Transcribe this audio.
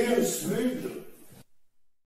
Deus, filho.